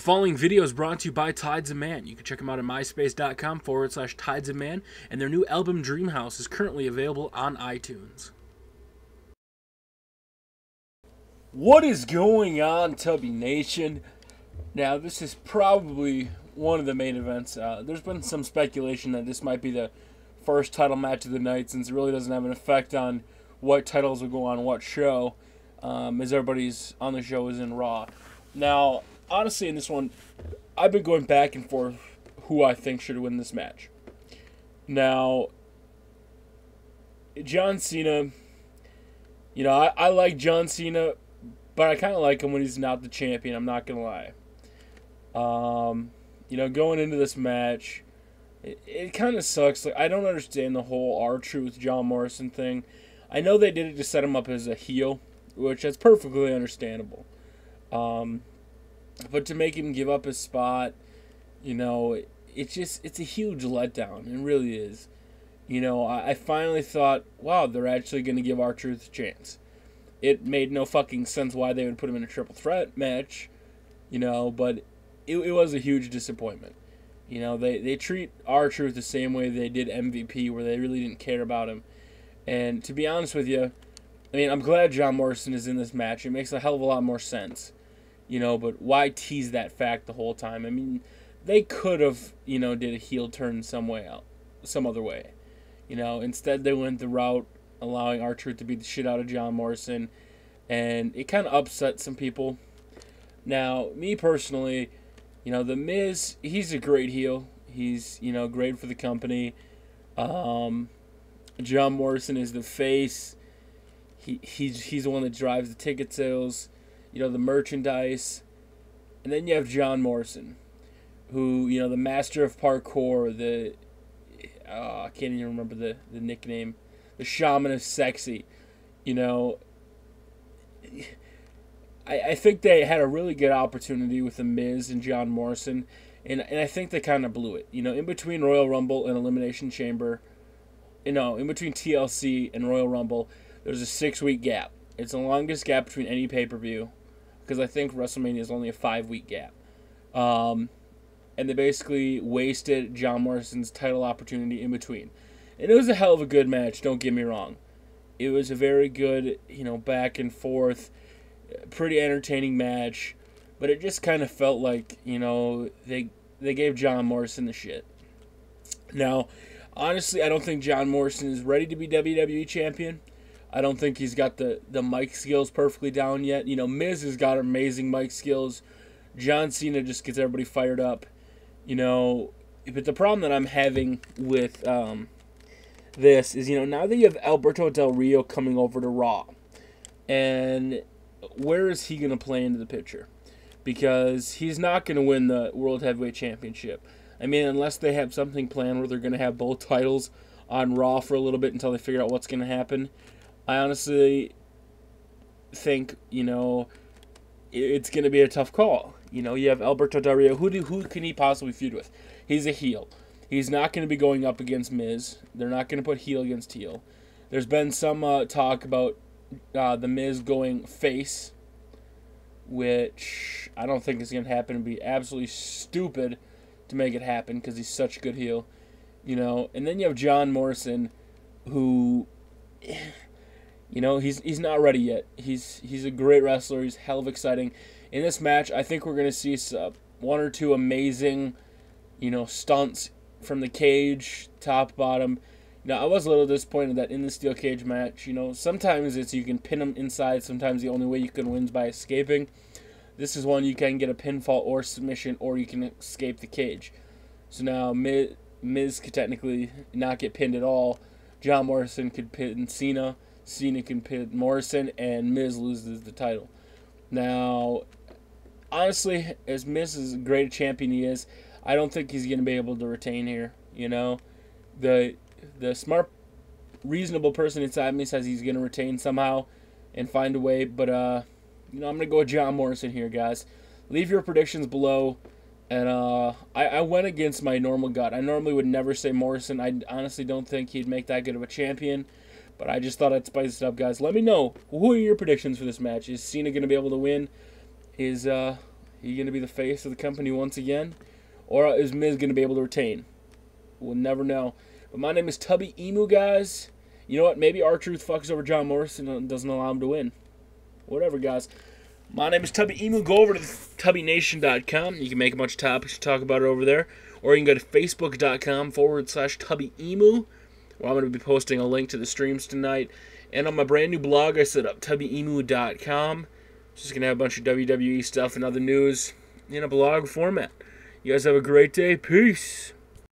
The following video is brought to you by Tides of Man. You can check them out at myspace.com forward slash Tides of Man, and their new album Dreamhouse is currently available on iTunes. What is going on, Tubby Nation? Now, this is probably one of the main events. Uh, there's been some speculation that this might be the first title match of the night since it really doesn't have an effect on what titles will go on what show, um, as everybody's on the show is in Raw. Now, honestly, in this one, I've been going back and forth who I think should win this match. Now, John Cena, you know, I, I like John Cena, but I kind of like him when he's not the champion. I'm not gonna lie. Um, you know, going into this match, it, it kind of sucks. Like I don't understand the whole R-Truth John Morrison thing. I know they did it to set him up as a heel, which is perfectly understandable. Um, but to make him give up his spot, you know, it's just it's a huge letdown. It really is. You know, I, I finally thought, wow, they're actually going to give R-Truth a chance. It made no fucking sense why they would put him in a triple threat match, you know, but it, it was a huge disappointment. You know, they, they treat R-Truth the same way they did MVP, where they really didn't care about him. And to be honest with you, I mean, I'm glad John Morrison is in this match. It makes a hell of a lot more sense. You know, but why tease that fact the whole time? I mean, they could have, you know, did a heel turn some way out, some other way. You know, instead they went the route allowing R-Truth to beat the shit out of John Morrison, and it kind of upset some people. Now, me personally, you know, The Miz, he's a great heel. He's, you know, great for the company. Um, John Morrison is the face. He he's he's the one that drives the ticket sales, you know, the merchandise. And then you have John Morrison, who, you know, the master of parkour, the uh, I can't even remember the, the nickname, the shaman of sexy. You know, I, I think they had a really good opportunity with The Miz and John Morrison, and, and I think they kind of blew it. You know, in between Royal Rumble and Elimination Chamber, you know, in between TLC and Royal Rumble, there's a six week gap. It's the longest gap between any pay per view, because I think WrestleMania is only a five week gap. Um, and they basically wasted John Morrison's title opportunity in between. And it was a hell of a good match, don't get me wrong. It was a very good, you know, back and forth, pretty entertaining match, but it just kind of felt like, you know, they they gave John Morrison the shit. Now, honestly, I don't think John Morrison is ready to be WWE champion. I don't think he's got the, the mic skills perfectly down yet. You know, Miz has got amazing mic skills. John Cena just gets everybody fired up. You know, but the problem that I'm having with um, this is, you know, now that you have Alberto Del Rio coming over to Raw, and where is he going to play into the picture? Because he's not going to win the World Heavyweight Championship. I mean, unless they have something planned where they're going to have both titles on Raw for a little bit until they figure out what's going to happen. I honestly think, you know, it's going to be a tough call. You know, you have Alberto Del Rio. Who, do, who can he possibly feud with? He's a heel. He's not going to be going up against Miz. They're not going to put heel against heel. There's been some uh, talk about uh, the Miz going face, which I don't think is going to happen. It'd be absolutely stupid to make it happen because he's such a good heel, you know. And then you have John Morrison, who, you know, he's he's not ready yet. He's he's a great wrestler. He's hell of exciting. In this match, I think we're going to see uh, one or two amazing, you know, stunts from the cage, top bottom. Now, I was a little disappointed that in the steel cage match, you know, sometimes it's you can pin them inside. Sometimes the only way you can win is by escaping. This is one you can get a pinfall or submission, or you can escape the cage. So now Miz, Miz could technically not get pinned at all. John Morrison could pin Cena. Cena can pin Morrison, and Miz loses the title. Now, honestly, as Miz is a great champion he is, I don't think he's going to be able to retain here. You know, the the smart, reasonable person inside me says he's going to retain somehow and find a way, but uh you know, I'm going to go with John Morrison here, guys. Leave your predictions below. And uh, I, I went against my normal gut. I normally would never say Morrison. I honestly don't think he'd make that good of a champion. But I just thought I'd spice it up, guys. Let me know. Who are your predictions for this match? Is Cena going to be able to win? Is uh, He going to be the face of the company once again? Or is Miz going to be able to retain? We'll never know. But my name is Tubby Emu, guys. You know what? Maybe R-Truth fucks over John Morrison and doesn't allow him to win. Whatever, guys. My name is Tubby Emu. Go over to tubbynation.com. You can make a bunch of topics to talk about it over there. Or you can go to facebook.com forward slash Tubby Emu, where I'm going to be posting a link to the streams tonight. And on my brand new blog, I set up tubbyemu.com. Just going to have a bunch of WWE stuff and other news in a blog format. You guys have a great day. Peace.